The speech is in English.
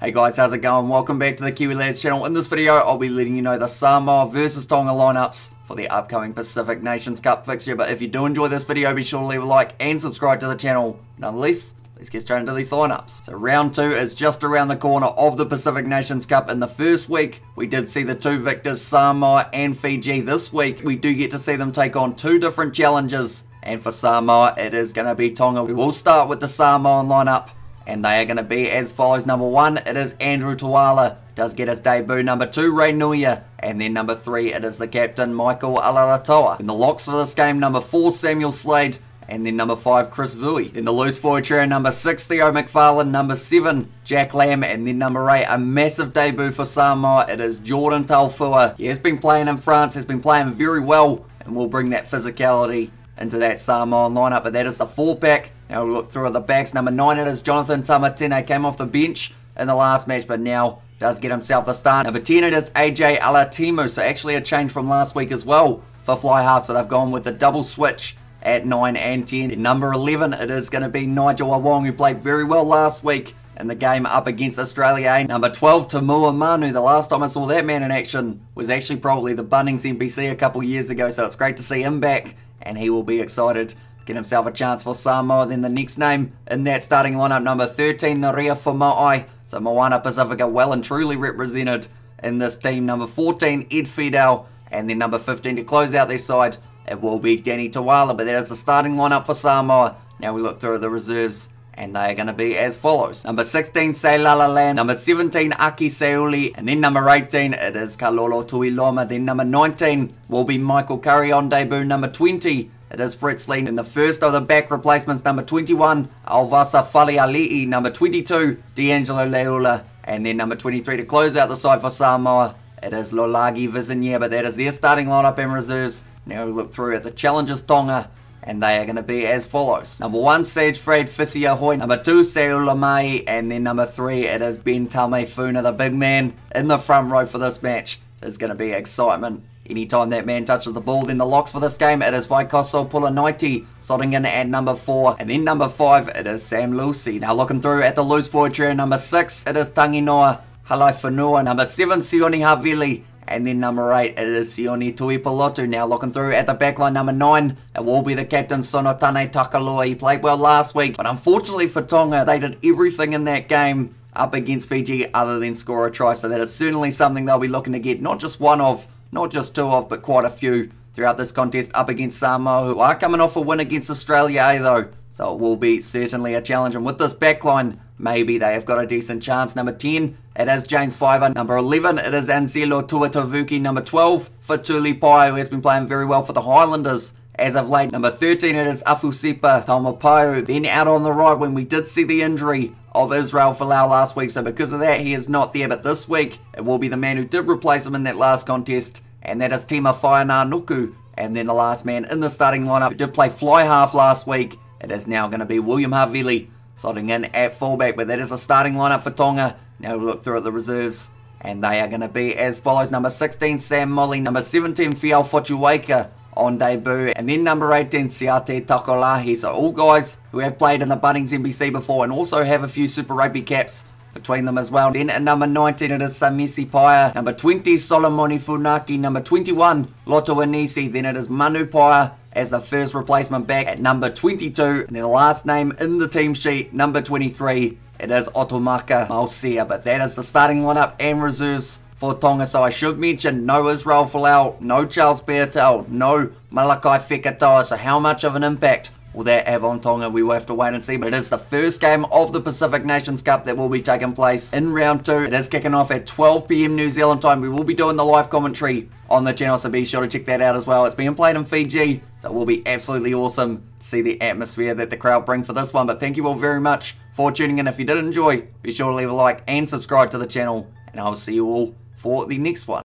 Hey guys, how's it going? Welcome back to the Kiwi Lads channel. In this video, I'll be letting you know the Samoa versus Tonga lineups for the upcoming Pacific Nations Cup fixture. But if you do enjoy this video, be sure to leave a like and subscribe to the channel. Nonetheless, let's get straight into these lineups. So round two is just around the corner of the Pacific Nations Cup. In the first week, we did see the two victors, Samoa and Fiji. This week, we do get to see them take on two different challenges. And for Samoa, it is going to be Tonga. We will start with the Samoan lineup and they are going to be as follows. Number one, it is Andrew Tawala, does get his debut. Number two, Ray Niuia. And then number three, it is the captain, Michael Alaalatoa. In the locks for this game, number four, Samuel Slade. And then number five, Chris Vui. Then the loose forward trio, number six, Theo McFarland. Number seven, Jack Lam. And then number eight, a massive debut for Samoa. It is Jordan Taufua. He has been playing in France, has been playing very well, and will bring that physicality into that Samoan lineup. But that is the four pack. Now we'll look through at the backs. Number nine, it is Jonathan Taumateine. Came off the bench in the last match, but now does get himself the start. Number 10, it is AJ Alatimu. So actually a change from last week as well for fly half. So they've gone with the double switch at 9 and 10. In number 11, it is going to be Nigel Awong, who played very well last week in the game up against Australia Number 12, Tumua Manu. The last time I saw that man in action was actually probably the Bunnings NPC a couple years ago, so it's great to see him back and he will be excited. Get himself a chance for Samoa. Then the next name in that starting lineup, number 13, Neria Fomai. So Moana Pacifica well and truly represented in this team. Number 14, Ed Fidow. And then number 15 to close out their side, it will be Danny Toala. But that is the starting lineup for Samoa. Now we look through the reserves and they are going to be as follows. Number 16, Seilala Number 17, Aki Seiuli. And then number 18, it is Kalolo Tuiloma. Then number 19 will be Michael Curry on debut. Number 20, it is Fritz Lee. In the first of the back replacements, number 21, Auvasa Faleali'i. Number 22, D'Angelo Leuila. And then number 23 to close out the side for Samoa, it is Lolagi Visinia. But that is their starting lineup and reserves. Now we look through at the challengers Tonga and they are going to be as follows. Number one, Siegfried Fisiihoi. Number two, Lamai. And then number three, it is Ben Funa, the big man in the front row for this match. There's going to be excitement. Anytime that man touches the ball, then the locks for this game, it is Vaikoso Pulanaiti, slotting in at number 4. And then number 5, it is Sam Lousi. Now looking through at the loose forward trio, number 6, it is Tanginoa Halaifonua. Number 7, Sione Havili. And then number 8, it is Sione Tuipulotu. Now looking through at the backline, number 9, it will be the captain Sonatane Takulua. He played well last week, but unfortunately for Tonga, they did everything in that game up against Fiji other than score a try. So that is certainly something they'll be looking to get, not just one of, not just two of, but quite a few throughout this contest up against Samoa, who are coming off a win against Australia A though. So it will be certainly a challenge. And with this backline, maybe they have got a decent chance. Number 10, it is James Faiva. Number 11, it is Anzelo Tuitavake. Number 12, for Pai, who has been playing very well for the Highlanders as of late. Number 13, it is Afusipa Taumoepeau. Then out on the right, when we did see the injury of Israel Folau last week. So because of that, he is not there. But this week, it will be the man who did replace him in that last contest. And that is Tima Nuku. And then the last man in the starting lineup who did play fly half last week. It is now going to be William Havili slotting in at fullback. But that is a starting lineup for Tonga. Now we look through at the reserves. And they are going to be as follows. Number 16, Sam Moli. Number 17, Feao Fotuaika on debut. And then number 18, Siate Tokolahi. So all guys who have played in the Bunnings NPC before and also have a few Super Rugby caps between them as well. Then at number 19 it is Semisi Paea. Number 20 Solomoni Funaki. Number 21 Loto Anisi. Then it is Manu Paya as the first replacement back at number 22. And then the last name in the team sheet, number 23, it is Otumaka Mausia. But that is the starting lineup and reserves for Tonga. So I should mention no Israel Folau, no Charles Piutau, no Malakai Fekitoa. So how much of an impact will that have on Tonga? We will have to wait and see. But it is the first game of the Pacific Nations Cup that will be taking place in round two. It is kicking off at 12 p.m. New Zealand time. We will be doing the live commentary on the channel, so be sure to check that out as well. It's being played in Fiji, so it will be absolutely awesome to see the atmosphere that the crowd bring for this one. But thank you all very much for tuning in. If you did enjoy, be sure to leave a like and subscribe to the channel, and I'll see you all for the next one.